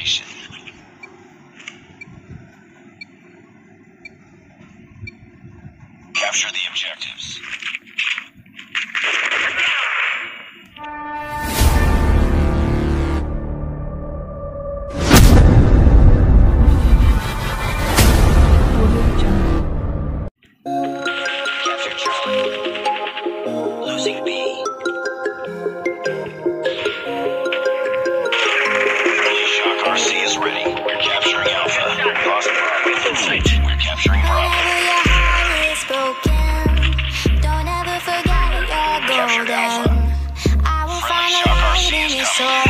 information. Capture the objectives. Losing B. Don't ever forget We're capturing progress. Captured Alpha. Friendly shock RC is.